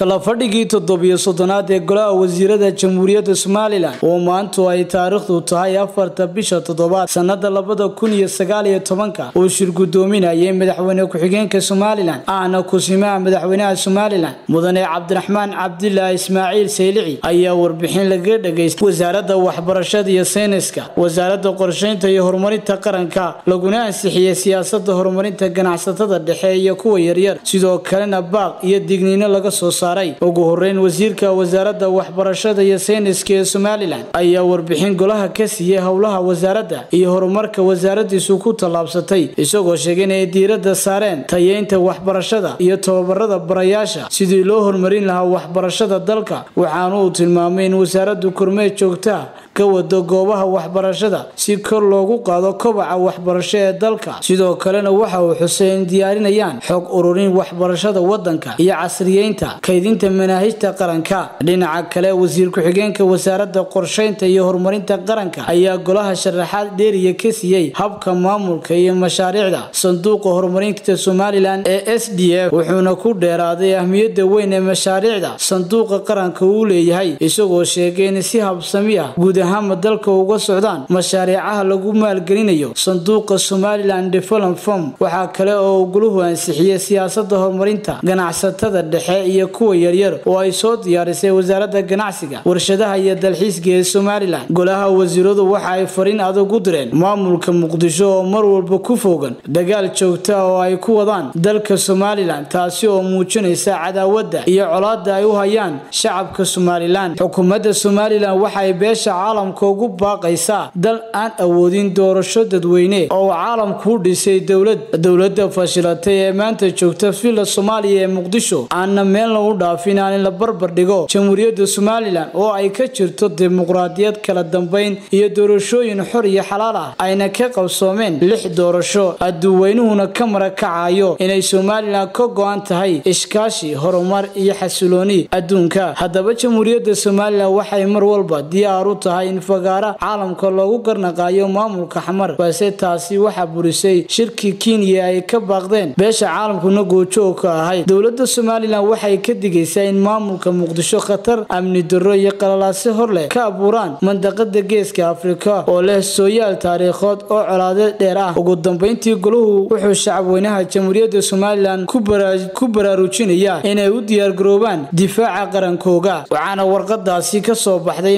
kala fadhigii toddobiyo soddonaad ee golaha wasiirada jamhuuriyadda somalilan oo maantu ay taariikhdu tahay afarta bisha toddobaad sannada labada kun iyo sagaal iyo tobanka uu shir guddoominayay madaxweyne ku-xigeenka somalilan ahna kusimaha madaxweynaha somalilan mudane cabdiraxmaan cabdilaahi ismaaciil saylici ayaa warbixin laga dhageystay wasaaradda waxbarashada iyo sayniska wasaaradda qorsheynta iyo horumarinta qaranka laguna ansixiyey siyaasada horumarinta ganacsatada dhexe iyo kuwa yaryar sidoo kalena baaq iyo digniino laga soo saaray ugu horeyn wasiirka wasaaradda waxbarashada iyo sayniska ee somalilan ayaa warbixin golaha ka siiyey howlaha wasaaradda iyo horumarka wasaaradiisu ku tallaabsatay isagoo sheegay inay diiradda saareen tayeynta waxbarashada iyo tababarada barayaasha. Sidii loo horumarin lahaa waxbarashada dalka waxaana uu tilmaamay in wasaaraddu kormeer joogtaa ka wado goobaha waxbarashada si kor loogu qaado kobaca waxbarasho ee dalka. Sidoo kalena waxa uu xusay in diyaarinayaan xog ururin waxbarashada wadanka iyo casriyeynta kaydinta manaahijta qaranka. Dhinaca kale wasiir ku-xigeenka wasaaradda qorsheynta iyo horumarinta qaranka ayaa golaha sharaxaad dheeriya ka siiyey habka maamulka iyo mashaariicda sanduuqa horumarinta somalilan ee s d f wuxuuna ku dheeraaday ahmiyada weyn ee mashaariicda sanduuqa qaranka uu leeyahay isagoo sheegay in si habsami ah guud ahaanba dalka uga socdaan mashaariicaha lagu maalgelinayo sanduuqa somalilan develop form waxaa kale oo goluhu ansixiyey siyaasada horumarinta ganacsatada dhexe iyo kuwa yaryar oo ay soo diyaarisay wasaaradda ganacsiga warshadaha iyo dalxiiska ee somalilan golaha wasiiradu waxa ay fariin adag u direen maamulka muqdisho oo mar walba ku fogan dagaal joogta oo ay ku wadaan dalka somalilan taasi oo muujinaysa cadaawadda iyo colaada ay u hayaan shacabka somalilan xukuumadda somalilan waxaay beesha caalamka ugu baaqaysaa dal aan awoodin doorasho dadweyne oo caalamku u dhisay dowlad dowladda fashilatay ee maanta joogta villa soomaaliya ee muqdisho. Aanna meelna u dhaafin aan in la barbar dhigo jamhuuriyadda somalilan oo ay ka jirto dimuqraadiyad kala dambayn iyo doorashooyin xor iyo xalaal ah. Ayna ka qabsoomeen lix doorasho. Adduuweynuhuna ka marakacayo inay somalilan ka go-an tahay ishkaashi horumar iyo xasilooni adduunka. Haddaba jamhuuriyadda somalilan waxay mar walba diyaar u tahay in fagaara caalamka loogu garnaqaayo maamulka xamar. Balse taasi waxaa burisay shirkii kenya ay ka baaqdeen beesha caalamkuna goojoog ka ahayd. Dowladda somalilan waxay ka digaysaa in maamulka muqdisho khatar amni darro iyo qalalaase hor leh ka abuuraan mandaqada geeska afrika oo leh sooyaal taariikhood oo colaadeed dheer ah. Ugu dambeyntii golahu wuxuu shacabweynaha jamhuuriyadda somalilan ku baraarujinayaa inay u diyaargaroobaan difaaca qarankooga waxaana warqadaasi ka soo baxday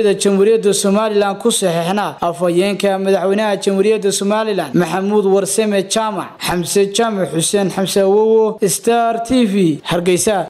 madaxtooyada jamhuuriyadda somalilan ku saxeixnaa afhayeenka madaxweynaha jamhuuriyadda somalilan maxamuud warsame jaamac xamse jaamac xuseen xamse awowo star t v. Hargeysa